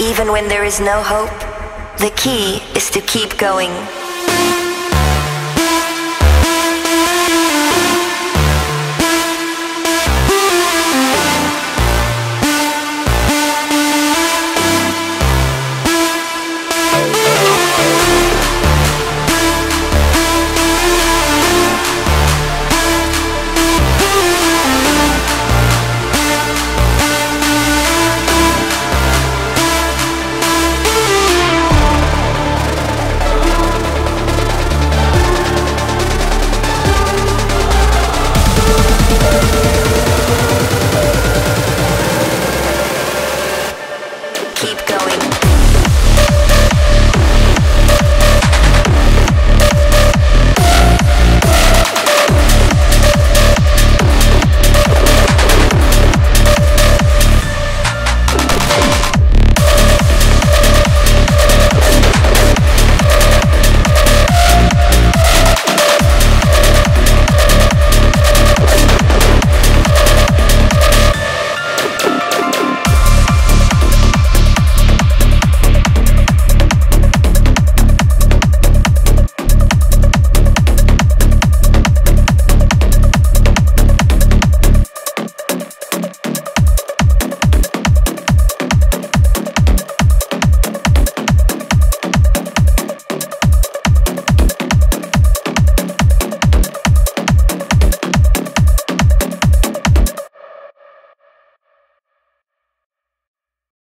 even when there is no hope. The key is to keep going.